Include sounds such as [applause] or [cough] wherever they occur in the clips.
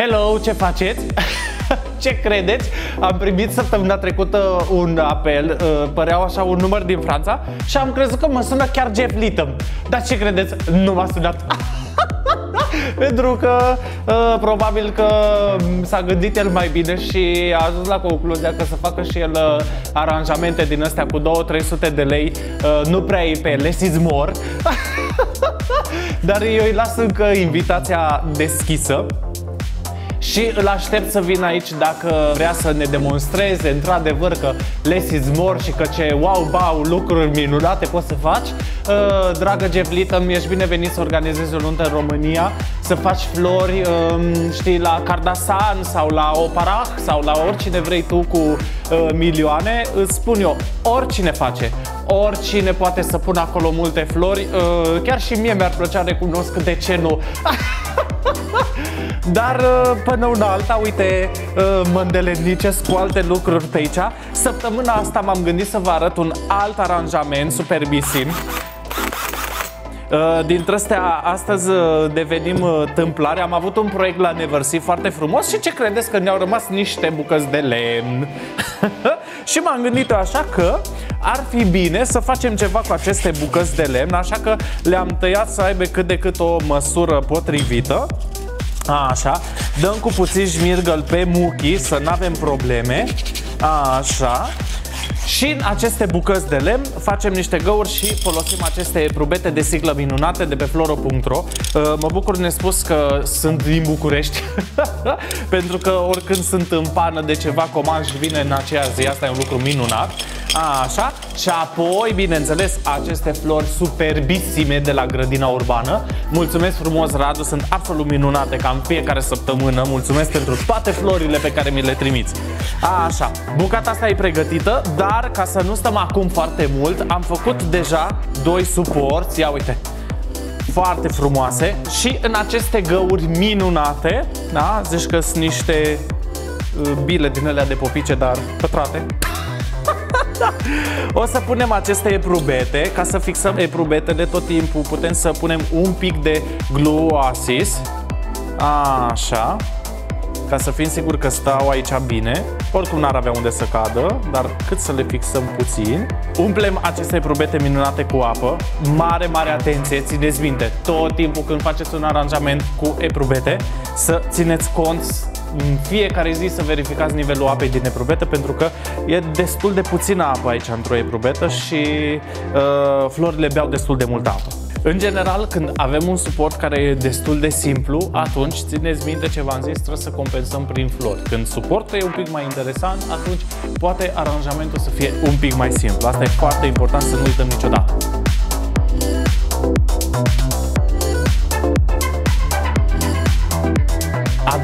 Hello, ce faceți? [laughs] ce credeți? Am primit săptămâna trecută un apel, uh, păreau așa un număr din Franța și am crezut că mă sună chiar Jeff Little. Dar ce credeți? Nu m-a sunat. [laughs] Pentru că uh, probabil că s-a gândit el mai bine și a ajuns la concluzia că să facă și el uh, aranjamente din astea cu 2-300 de lei uh, nu prea e pe less is more. [laughs] Dar eu îi las încă invitația deschisă și îl aștept să vină aici dacă vrea să ne demonstreze într-adevăr că less is more și că ce wow, bau, lucruri minunate poți să faci. Uh, dragă Jeff Little, ești binevenit să organizezi o nuntă în România, să faci flori, uh, știi, la Cardasan sau la Oparach sau la oricine vrei tu cu uh, milioane. Îți spun eu, oricine face oricine poate să pună acolo multe flori. Uh, chiar și mie mi-ar plăcea recunosc de ce nu. [laughs] Dar uh, până una alta, uite, uh, mă îndeletnicesc cu alte lucruri pe aici. Săptămâna asta m-am gândit să vă arăt un alt aranjament superbisim. Uh, dintre astea, astăzi devenim tâmplare. Am avut un proiect la Neversea foarte frumos și ce credeți că ne-au rămas niște bucăți de lemn. [laughs] și m-am gândit eu așa că ar fi bine să facem ceva cu aceste bucăți de lemn, așa că le-am tăiat să aibă cât de cât o măsură potrivită. Așa, dăm cu puțin șmirgăl pe muchi să nu avem probleme. Așa. Și în aceste bucăți de lemn facem niște găuri și folosim aceste probete de siglă minunate de pe floro.ro uh, Mă bucur nespus că sunt din București. [laughs] Pentru că oricând sunt în pană de ceva comand și vine în aceea zi. Asta e un lucru minunat Așa, și apoi, bineînțeles, aceste flori superbisime de la grădina urbană. Mulțumesc frumos, Radu, sunt absolut minunate ca în fiecare săptămână. Mulțumesc pentru toate florile pe care mi le trimiți. Așa, bucata asta e pregătită, dar ca să nu stăm acum foarte mult, am făcut deja doi suporți. Ia uite, foarte frumoase și în aceste găuri minunate, da, zici că sunt niște uh, bile din alea de popice, dar pătrate. O să punem aceste eprubete Ca să fixăm eprubetele tot timpul Putem să punem un pic de gluoasis Așa ca să fim siguri că stau aici bine. Oricum n-ar avea unde să cadă, dar cât să le fixăm puțin. Umplem aceste probete minunate cu apă. Mare, mare atenție, țineți minte, tot timpul când faceți un aranjament cu eprubete, să țineți cont în fiecare zi să verificați nivelul apei din eprubetă pentru că e destul de puțină apă aici într-o eprubetă și uh, florile beau destul de multă apă. În general, când avem un suport care e destul de simplu, atunci țineți minte ce v-am zis, trebuie să compensăm prin flori. Când suportul e un pic mai interesant, atunci poate aranjamentul să fie un pic mai simplu. Asta e foarte important să nu uităm niciodată.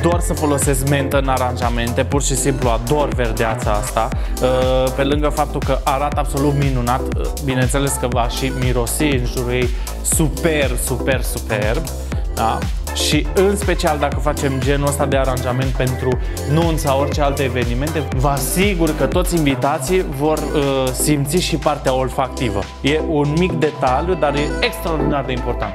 Ador să folosesc mentă în aranjamente, pur și simplu ador verdeața asta uh, Pe lângă faptul că arată absolut minunat, uh, bineînțeles că va și mirosi în jurul ei super, super, superb da? Și în special dacă facem genul ăsta de aranjament pentru nunți sau orice alte evenimente, vă asigur că toți invitații vor uh, simți și partea olfactivă. E un mic detaliu, dar e extraordinar de important.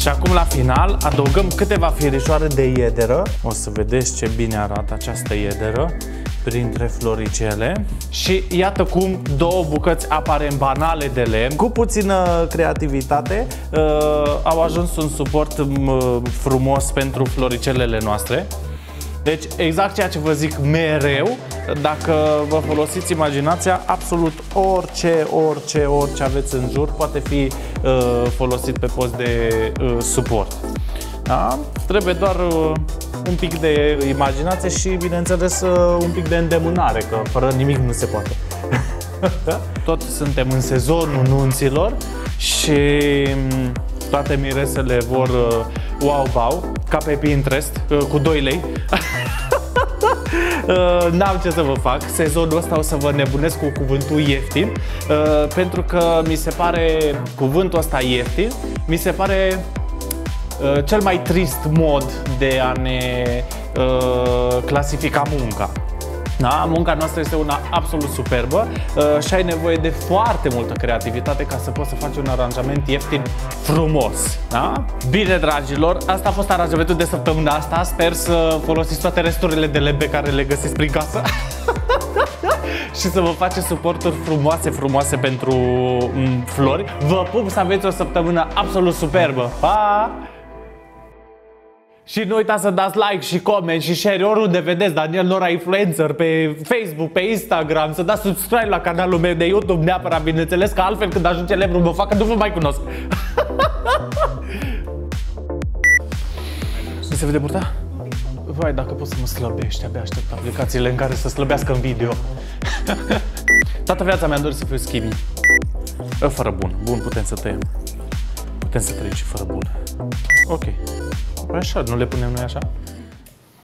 Și acum la final adăugăm câteva firișoare de iederă. O să vedeți ce bine arată această iederă printre floricele. Și iată cum două bucăți aparent banale de lemn. Cu puțină creativitate uh, au ajuns un suport uh, frumos pentru floricelele noastre. Deci exact ceea ce vă zic mereu, dacă vă folosiți imaginația, absolut orice, orice, orice aveți în jur poate fi uh, folosit pe post de uh, suport. Da? Trebuie doar uh, un pic de imaginație și, bineînțeles, uh, un pic de îndemânare, că fără nimic nu se poate. [laughs] Tot suntem în sezonul nunților și mm, toate miresele vor uh, wow-wow, ca pe Pinterest, uh, cu 2 lei. [laughs] Uh, n-am ce să vă fac, sezonul ăsta o să vă nebunesc cu cuvântul ieftin Pentru că mi se pare cuvântul ăsta ieftin Mi se pare uh, cel mai trist mod de a ne uh, clasifica munca. Da? Munca noastră este una absolut superbă uh, și ai nevoie de foarte multă creativitate ca să poți să faci un aranjament ieftin frumos. Da? Bine, dragilor, asta a fost aranjamentul de săptămâna asta. Sper să folosiți toate resturile de lemn pe care le găsiți prin casă. [laughs] și să vă faceți suporturi frumoase, frumoase pentru mm, flori. Vă pup să aveți o săptămână absolut superbă. Pa! Și nu uitați să dați like și comment și share oriunde vedeți Daniel Nora Influencer pe Facebook, pe Instagram, să dați subscribe la canalul meu de YouTube neapărat, bineînțeles, că altfel când ajung celebru mă fac că nu vă mai cunosc. [laughs] Nu se vede burta? Vai, dacă pot să mă slăbești, abia aștept aplicațiile în care să slăbească în video. [laughs] Toată viața mi-am dorit să fiu skinny. Fără bun. Bun putem să tăiem. Putem să trăim și fără bun. Ok. Păi așa, nu le punem noi așa?